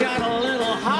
got a little hot.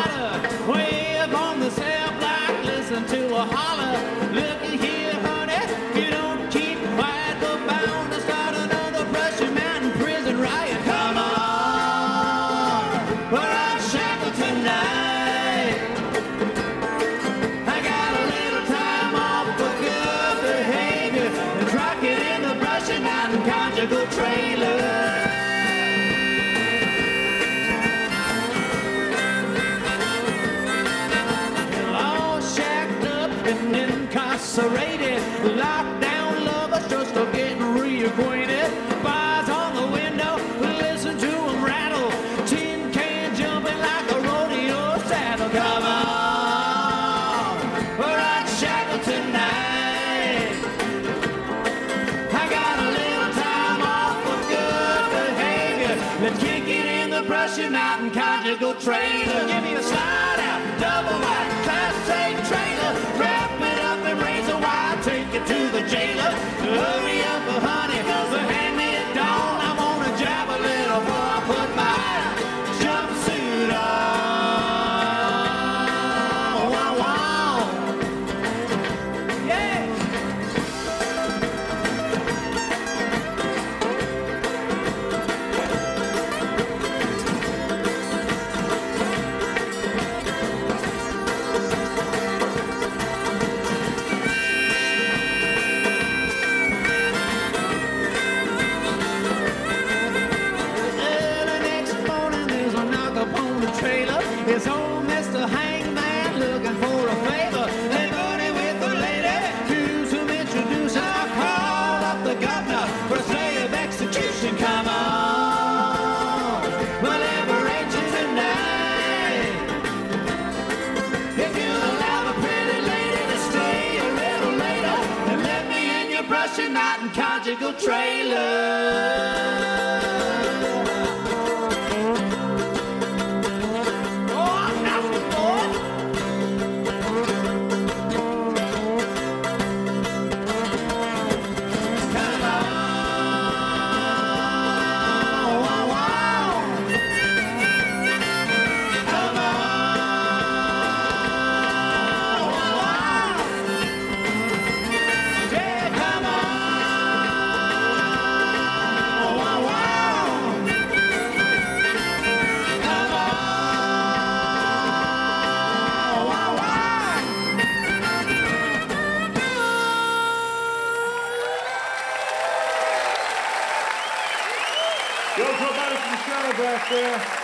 been incarcerated, locked down lovers just to get reacquainted. Bars on the window, listen to them rattle. Tin can jumping like a rodeo saddle. Come on, we're unshackled tonight. I got a little time off for good behavior. Let's kick it in the Brushy Mountain conjugal trailer. Give me a sign. To the jailer. Hurry up, honey, cause the It's old Mr. Hangman looking for a favor. Hey, buddy, with the lady, to some introduce. I'll call up the governor for a day of execution. Come on, we'll liberate you tonight. If you'll allow the pretty lady to stay a little later, then let me in your Brushy Mountain conjugal trailer. Go a buddy from the show back there.